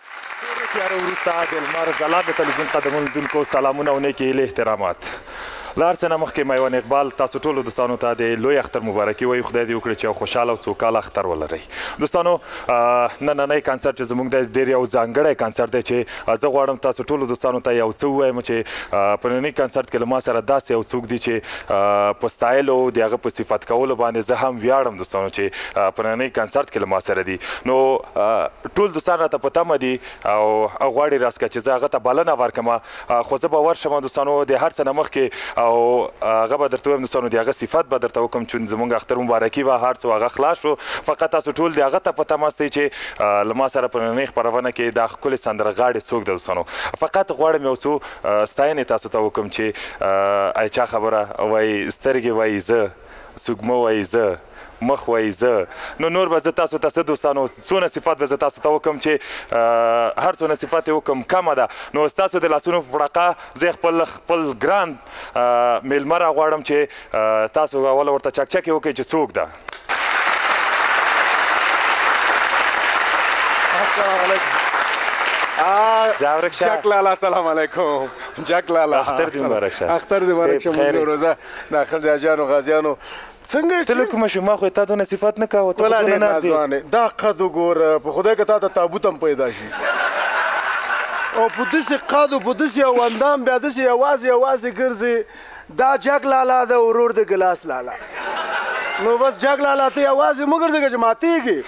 څو تیارو وروسته د لمر ځلا د تلویزیون قدرمن لیدونکو سلامونه او نیکې هیلې احترامات له هر څه نه مخکې میوان اقبال تاسو ټولو دوستانو ته د لوی اختر مبارکي وایو خدای دې وکړي چې یو خوشحاله او سوکاله اختر ولرئ دوستانو نننی کنسرت چې زموږ دی ډېر یو ځانګړی کنسرت دی چې زه غواړم تاسو ټولو دوستانو ته یو څه ووایم چې په ننني کنسرت کې له ما سره داسې یو څوک دي چې په ستایلو او د هغه په صفت کولو باندې زه هم ویاړم دوستانو چې په نننۍ کنسرت کې له ما سره دي نو ټول دوستان راته په تمه دي او غواړي راسکه چې زه هغه ته بلنه ورکم خو زه به ورشم دوستانو د هر څه نه مخکې او هغه به درته وایم دوستانو د هغه صفت به درته وکم چې زمونږ اختر مبارکي وه هر څه هغه خلاص شو فقط تاسو ټول د هغه ته په تمه استئ چې له ما سره په نننۍ خپرونه کې دا ښکلې سندرغاړې څوک ده دوستانو فقط غواړم یو څو ستاینې تاسو ته وکم چې ای چا خبره وای سترګې وای زه سګمه وای زه مخ وای زه نو نور به زه تاسو ته څه دوستانو څونه صفات به زه تاسو ته وکم چې هر څونه صفات وکم کمه ده نو تاسو د لاسونو په پړقه زه خپل خپل ګران میلمه را غواړم چې تاسو اول ورته چکچکې وکړئ چې څوک ده زاورک شاه جک لالا سلام علیکم جک لالا اختر دې مبارک شه اختر دې مبارک شه مونږ روزه د اخر د اجانو غازیانو څنګه ته لکه مشه ما خو ته دونه صفات نه کاوه ته دونه نه ځې دا قد وګوره په خدای که تا ته تابوت هم پیدا شي او په داسې قد او په داسې او اندام بیا داسې یوازې یوازې ګرځې دا جګ لالا ده ورور د ګلاس لالا نو بس جګ لالا ته یوازې مو ګرځېږه چې ماتېږي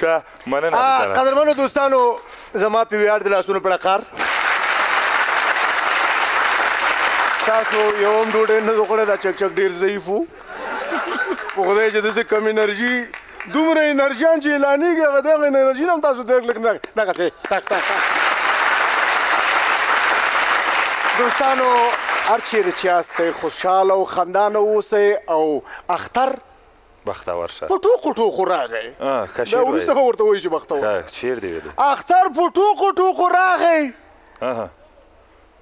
ښه مننه قدرمنو دوستانو زما په ویاړ د لاسونو په ډقار تاسو یو هم ډوډۍ نه ده خوړې دا چکچک ډېر ضعیف و په خدای چې داسې کم انرژي دومره انرژیان چې اعلانېږي هغه دغه انرژي نه هم تاسو ډېر لږ نه دغسې ټک ټک دوستانو هر چیرې چې یاستئ خوشحاله او خندانه اوسئ او اختر بختور شه په ټوکو ټوکو راغی دا وروسته به ورته وایي چې بختور چیر دی اختر په ټوکو ټوکو راغی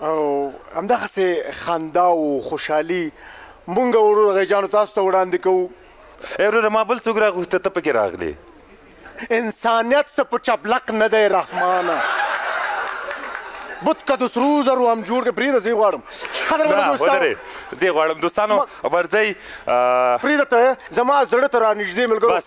او همدغسې خندا او خوشحالي مونږ وروره غیجانو تاسو ته وړاندې کوو. ای وروره ما بل څوک راغوښته ته پکې راغلې. انسانیت څه په چپلک نه دی رحمانه بت که د سرو زرو هم جوړ کړې پرېږده زه یې غواړم قدرمنو نه دوستانو ودرې زه یې غواړم دوستانو ورځئ م پرېږده ته زما زړه ته رانږدې ملګرو بس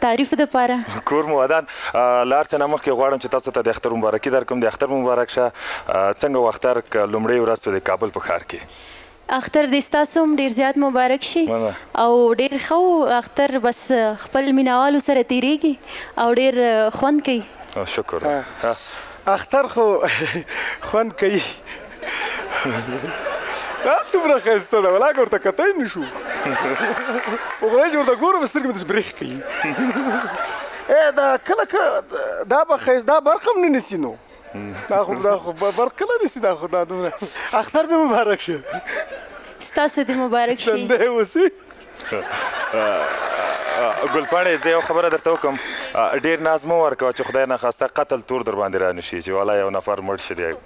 تعریف لپاره. کور مو ودان. له هر څه نه مخکې غواړم چې تاسو ته د اختر مبارکي درکړم. د اختر مو مبارک شه. څنګه و اختر که لومړۍ ورځ په د کابل په ښار کې؟ اختر دې ستاسو هم ډېر زیات مبارک شي او ډېر ښه و اختر بس خپل مینوالو سره تېرېږي او ډېر خوند کوي. شکر. اختر خو خوند کوي. دا څومره ښایسته ده ولا ورته کتای نه شو خو خدای چې ورته ګورم سترګې مې داسې برېښ کوي دا کله کله دا به ښایست دا برق هم نه نیسي نو دا خو دا خو برق کله نیسي دا خو دا دومره اختر دې مبارک شه ستاسو دې مبارک شي ژوندی اوسي ګلپاڼې زه یو خبره درته وکم ډیر ناز مو ورکوه چې خدای نه خواسته قتل تور در باندې رانشي چې والا یو نفر مړ شي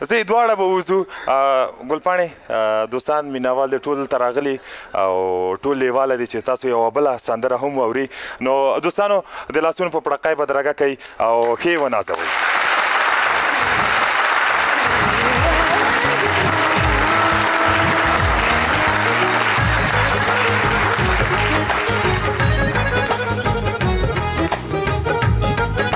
زه دواړه به وځو ګلپاڼې دوستان مینوال دې ټول ته راغلي او ټول لیواله دي چې تاسو یوه بله سندره هم واوري نو دوستانو د لاسونو په پړقای بدرګه کوي او ښې ونازوئ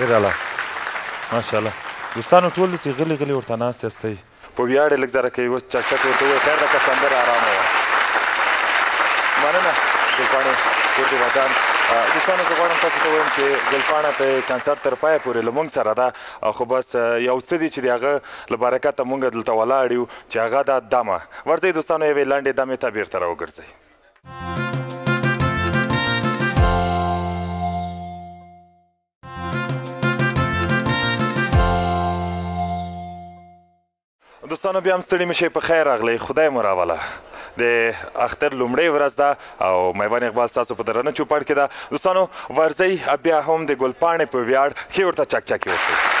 ډېر اعلی ماشاءالله دوستانو ټول داسې غلي غلي ورته ناست یاستئ. په ویاړ یې لږ ذره کوي اوس چکچک ورته ووایي خیر ده که سندره ارامه وه مننه ګلپاڼې کور دې ودان دوستانو زه غواړم تاسو ته وایم چې ګلپاڼه ته کنسرت تر پایه پورې له موږ سره ده خو بس یو څه دي چې د هغه له برکته موږ دلته ولاړ یو چې هغه ده دمه ورځئ دوستانو یوې لنډې دمې ته بیرته راوګرځئ دوستانو بیا هم ستړي مشئ په خیر راغلی خدای مو راوله د اختر لومړۍ ورځ ده او مهربان اقبال ستاسو په درنه چوپړ کې ده دوستانو ورځئ بیا هم د ګلپاڼې په ویاړ ښې ورته چکچکې وکړئ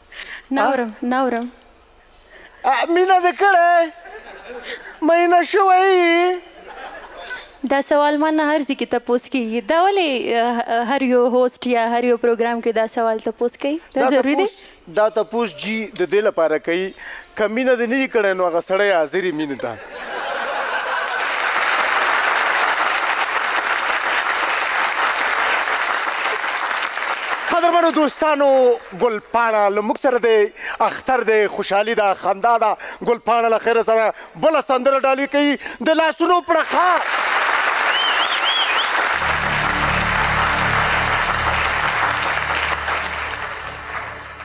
نه اورم نه اورم مینه دې کړی مینه شوی یي دا سوال ما نه هر ځای کې تپوس کیږي دا ولې هر یو هوست یا هر یو پروګرام کې دا سوال تپوس کوي دا ضروري دی دا تپوس جی د دې لپاره کوي کمینه دې نه کړی نو هغه سړی حاضر مینه ده قدرمنو دوستانو ګل پاڼه له موږ سره دی اختر دی خوشحالي ده خندا ده ګل پاڼه له خیره سره بله سندره ډالۍ کوي د لاسونو پړخه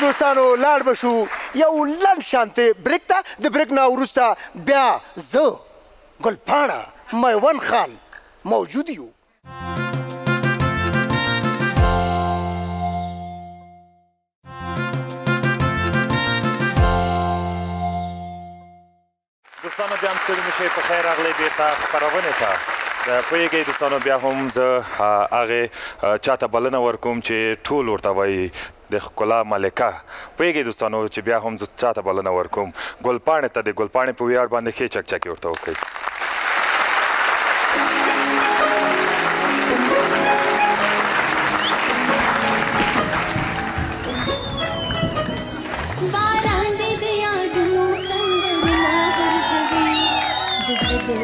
دوستانو لاړ به شو یو لنډ شانتې بریک ته د بریک نه وروسته بیا زه ګلپاڼه میوند خان موجود یو دوستانو بیا هم ستړي مه شئ پخیر راغلی بېرته خپرونې ته پوهېږئ دوستانو بیا هم زه هغې چا ته بلنه ورکوم چې ټول ورته وایي د ښکلا ملکه. پوهېږئ دوستانو چې بیا هم زه چاته بلنه ورکوم؟ ګل پاڼې ته، د ګل پاڼې په ویاړ باندې ښې چکچکې ورته وکړئ.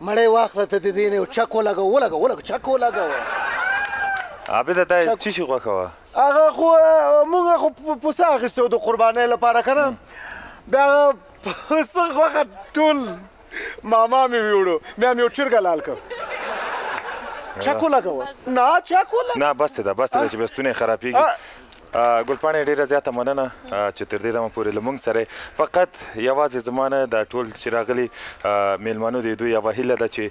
مړی واخله ته دې نه یو چک ولګوه ولګوه ولګوه چک ولګوه عابده تا څه شي خوښه وه هغه خو موږ خو پسه اخیستی و د قربانۍ لپاره که نه بیا هغه پسه خوښه ټول ماما مې ویوړو بیا مې یو چرګه لال کړ چک ولګوه نه چک ولګوه نه بس ده بس ده چې بستونه خرابېږي ګلپاڼې ډیره زیاته مننه چې تر دې دمه پورې لمونږ سره فقط یوازې زمانه د ټول چې راغلي میلمانو دی دوی یو هیله ده چې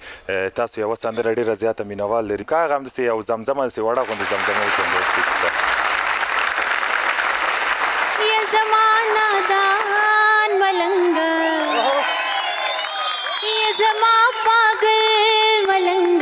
تاسو یو سندره ډیره زیاته مینوال لري کا غم دې یو زمزمه سي وړه غوند زمزمه وکړي یا زمانه دان ملنګ یا زما پاګل ملنګ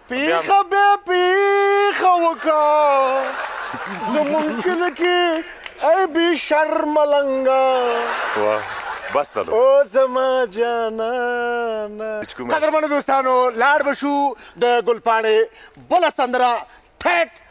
پیخه به پیخه وکا زمون کله کې ای بی شرم لنګا واه بس دلو او زما جانا قدرمن دوستانو لاړ بشو د ګلپاڼې بل سندره ټټ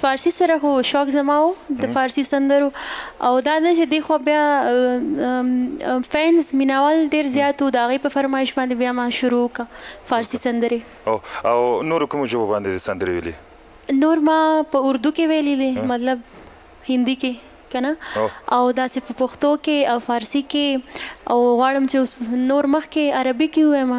فارسي سره خو شوق زما و د فارسي سندرو او دا نه چې دی خو بیا فینز میناوال ډیر زیات و د هغې په فرمایش باندې بیا ما شروع کا فارسي سندرې او او نور کوم ژبه باندې سندرې ویلي نور ما په اردو کې ویلي دي مطلب هندي کې کنه او داسې په پښتو کې او فارسی کې او غواړم چې اوس نور مخ کې عربي کې وایم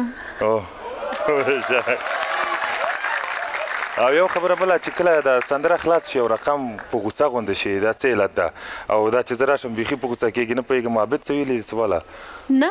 او یو خبره بل چې کله دا سندره خلاص شي او رقم په غوسه غوند شي دا څه علت ده او دا چې زرا شم بيخي په غوسه کېږي نه پوهېږم عابد څه ویلي سواله نه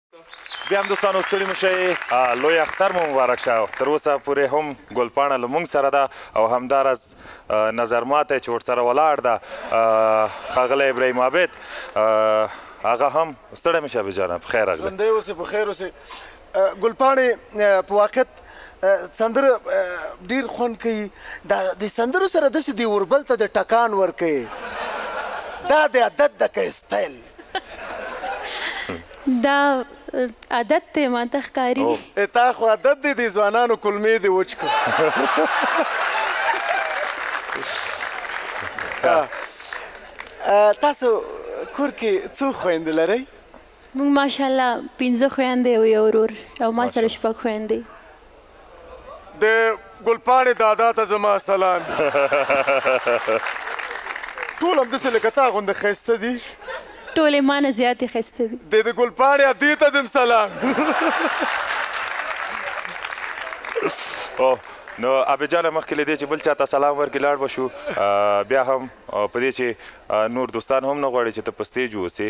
بیا هم دوستانو ستړي مه شئ لوی اختر مو مبارک شه تر اوسه پورې هم ګلپاڼه له موږ سره ده او همداراز نظر ماته چې ورسره ولاړ ده ښاغلی ابراهیم عابد هغه هم ستړی مه شه جانه په خیر راغلی ژوندی اوسې په خیر اوسې ګلپاڼې په واقعیت سندره ډیر خوند کوي دا د سندرو سره داسې دی اوربل ته د ټکان ورکوي دا د عدد د که سټایل دا عادت دی ماته ښکاري ای تا خو عادت دی دی ځوانانو کلمې دی وچ کو تاسو کور کې څو خويندې لرئ موږ ماشاءالله پنځه خويندې او یو ورور او ما سره شپږ خويندې د ګلپاڼې دادا ته زما سلام ټول همداسې لکه تا غوندې ښایسته دي ټول یې ما نه زیات ښایسته دي د د ګلپاڼې ادې ته دم سلام نو ابي جانه مخکې لدې چې بل چاته سلام ورکړي لاړ بشو بیا هم په دې چې نور دوستان هم نه غواړي چې ته په سټیج اوسې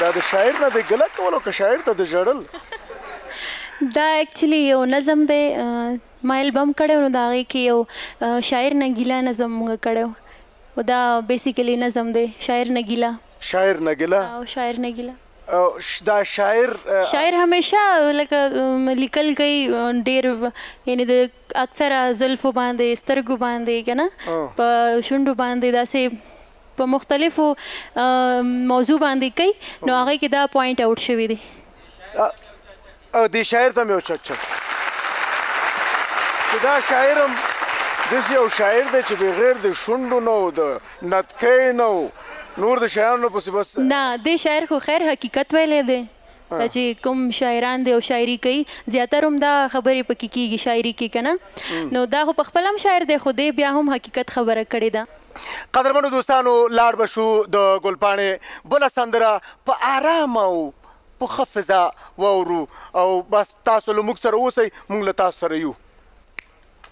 دا د شاعر نه د ګله کولو که شاعر ته د ژړل دا اکچولی یو نظم دی ما البم کړو نو دا غي کې یو شاعر نه ګیلا نظم موږ کړو او دا بیسیکلی نظم دی شاعر نه ګیلا شاعر نه ګیلا او شاعر نه ګیلا دا شاعر شاعر همیشه لکه لیکل کوي ډیر یعنی د اکثره زلفو باندې سترګو باندې کنه په شونډو باندې داسې په مختلفو موضوع باندې کوي نو هغه کې دا پوینټ اوټ شوی دی او دی شاعر ته مې یو چک چک چې دا شاعر هم داسې یو شاعر دی چې بغیر د شونډو نه او د نتکۍ نه نور د شاعرانو پسې بس نه دی شاعر خو خیر حقیقت ویلی دی دا چې کوم شاعران دی او شاعري کوي زیاتر هم دا خبرې پکې کیږي شاعري کې کنه نو دا خو په خپل هم شاعر دی خو دی بیا هم حقیقت خبره کړې ده قدرمنو دوستانو لاړ به شو د ګلپاڼې بله سندره په آرام او په ښه فضا واورو او بس تاسو له موږ سره اوسئ موږ له تاسو سره یو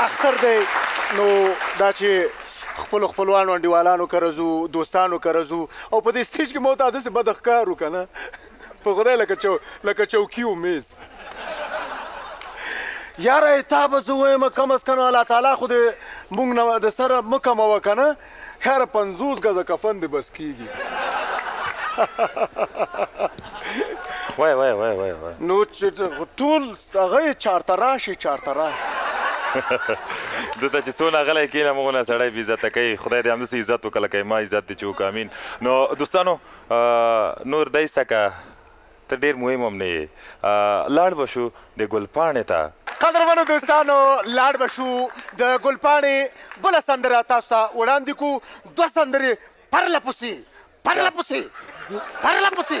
اختر دی نو دا چې خپل خپلوانو انډیوالانو کرزو دوستانو کرزو او په دې سټیج کې مو ته داسې بد ښکار وکنه په خدای لکه چو لکه چوکي او میز یاره تا به زه وایم کم از کم الله تعالی خو دې موږ نه د سره مه کموه که نه خیره پنځوس ګزه کفن دې بس کېږي وای وای وای وای وای نو چې ټول هغه یې چارته راشي چارته راشي دته چې څونه غلی کینه مونږ نه سړی بې عزته کوي خدای دې همداسې عزت وکړه لکه ما عزت دې چې وکړه امین نو دوستانو آ نور دی سکه ته ډیر مهم هم نه یی آ لاړ به شو د ګل پاڼې ته. قدرمنو دوستانو لاړ به شو د ګل پاڼې بله سندره تاسو ته وړاندې کو دوه سندرې پرله پسې پرله پسې پرله پسې.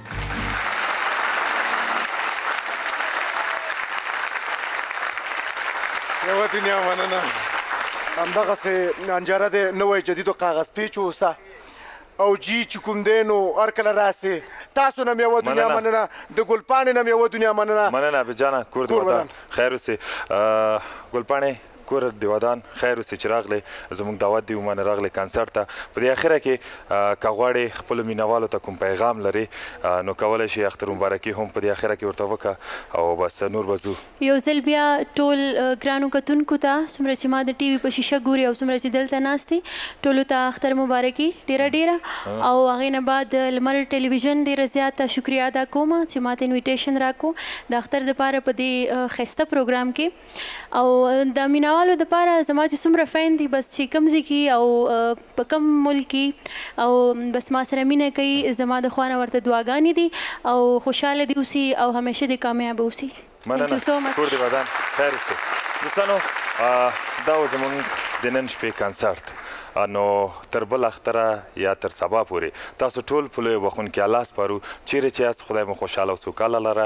وطنیا مننه همدغسې انجاره دی نوی جدید و کاغذ پیچ اوسه او جی چې کوم دی نو هر کله راسې تاسو نه مې یوه دنیا مننه د ګلپاڼې نه مې یوه دنیا مننه مننه حبیب جانه کور دې ودان خیر اوسې ګلپاڼې کور دی ودان خیر اوسې چې راغلې زموږ دعوت دی ومنه راغلې کنسرت ته په دې اخره کې که غواړې خپل مینوالو ته کوم پیغام لري نو کولای شي اختر مبارکي هم په دې اخره کې ورته وکړه او بس نور به ځو یو ځل بیا ټول ګرانو کتونکو ته څومره چې ما د ټي وي په شیشه ګوري او څومره چې دلته ناست دي ټولو ته اختر مبارکي ډېره ډېره او هغې نه بعد لمر ټلویزیون ډېره زیاته شکریه ادا کوم چې ما ته انویټیشن راکو د اختر دپاره په دې ښایسته پروګرام کې او د مینوالو د پاره زما چې څومره فین دي بس چې کم ځای کې او په کم ملک کې او بس ما سره مینه کوي زما د خوانه ورته دعاګانې دي او خوشاله دي اوسي او همیشه دې کامیاب اوسي مننه کور دې ودان خیر اوسې دوستانو دا و زمونږ د نن شپې کنسرت نو تر بل اختره یا تر سبا پورې تاسو ټول په لوی بخون کې الله سپارو چیرې چې یاست خدای مو خوشاله او سوکاله لره